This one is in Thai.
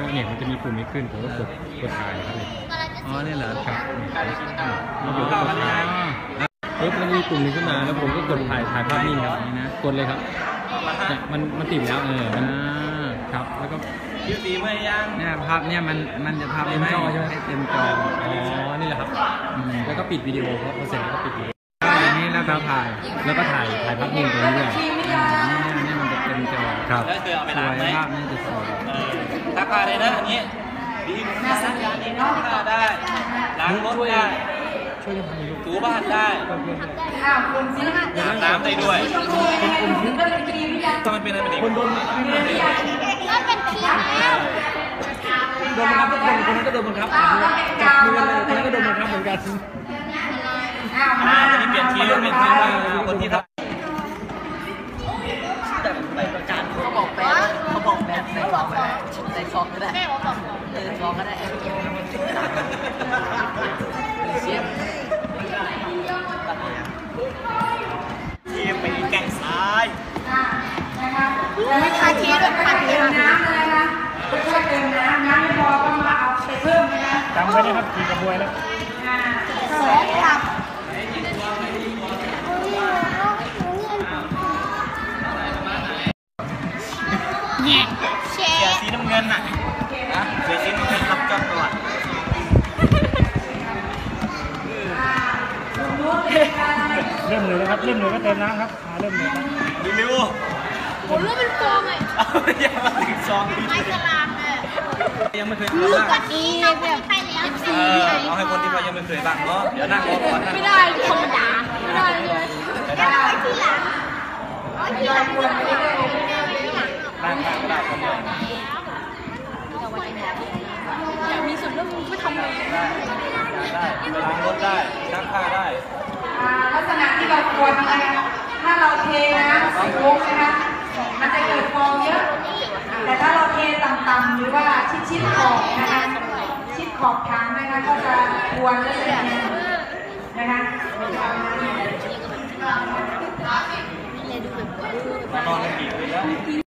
ก็เนี่ยมันจะมีปุ่มนี้ขึ้นผมก็กดกดถ่ายครับเนี่ยอ๋อนี่เหรอครับนี่ผมก็กดถ่ายปุ๊บแล้วมีปุ่มนี้ขึ้นมาแล้วผมก็กดถ่ายถ่ายภาพนิ่งครับนี่นะกดเลยครับเนี่ยมันมันติดแล้วเออมันอ่าครับแล้วก็ยืดสีเมื่อยังเนี่ยภาพเนี่ยมันมันจะภาพเต็มจอใช่ไหมเต็มจออ๋อนี่แหละครับอืมแล้วก็ปิดวิดีโอเพราะพอเสร็จแล้วก็ปิดวิดีโออันนี้แล้วก็ถ่ายแล้วก็ถ่ายถ่ายภาพนิ่งตรงนี้ด้วย ครับแล้วเคยเอาไปสล้างวยไหมภาพนี่จะสวยเออซักผ้าได้นะอันนี้ดีมากนะอันนี้ซักผ้าได้ล้างรถได้ช่วยกันทำให้ลูกถูบ้านได้อ้าวคุณซิอาบน้ำได้ด้วยคุณซิก็เลยครีมหรือยังต้องมันเป็นอะไรเป็นเด็กคนโดนครีมหรือยังก็เป็นครีมแล้วโดนบังคับทุกคนคนนั้นก็โดนบังคับอ้าวแล้วเป็นกาวคนแล้วนั้นเป็นก็โดนบังคับเหมือนกันอ้าวอ่ามาจะมีเปลี่ยนทีมเปลี่ยนทีมว่าคนที่ทำ เขาบอกแบบเขา บองก็ได้ใส่ซองก็ได้แม่บอกบอกเออซองก็ได้เสียบทีมไปแก่งซ้ายนะคะไม่ทาทีด้วยทาทีเติมน้ำเลยนะคะช่วยเติมน้ำน้ำไม่พอก็มาเอาไปเพิ่มนะจำไว้นะครับขี่กระบวยแล้วสองหลับเนี่ย เชเสียฟสีน้ำเงินน่ะนะเสียสีน้ำเงินรับจอบตลอดเริ่มเลยนะครับ เริ่มเลยก็เติมน้ำครับอ่าเริ่มเลยครับดูเร็วผมเลือกเป็นฟองเลยเอาอย่ามาถึงซองดีไม้กระลามเลยยังไม่เคยลูรู้กบ้างกว่านี้เนี่ยแบบใครเลี้ยงเอสีอเอาให้คนที่เขายังไม่เคยบ้างเนาะเดี๋ยวนั่งรอก่อนนั่งไม่ได้ธรรมดาไม่ได้เลยแล้วเอาไว้ทีหลังเอาทีหลังเอาทีหลัง นั่งนั่งก็ได้คนเดียว อยากมีส่วนร่วมไม่ทำเลย ได้ได้ไปล้างรถได้ซักผ้าได้ อ่าลักษณะที่ เราควรอะคะถ้าเราเทน้ำสูงนะคะ มันจะเกิดฟองเยอะ แต่ถ้าเราเทต่ำๆหรือว่าชิดๆขอบนะคะ ชิดขอบถังนะคะก็จะควนและจะเย็นนะคะนอนกันกี่คืนแล้ว